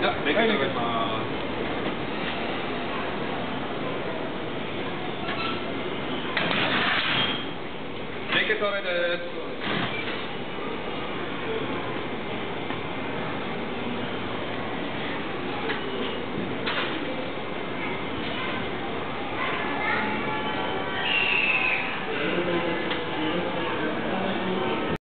はい、お願いします。メイトレです。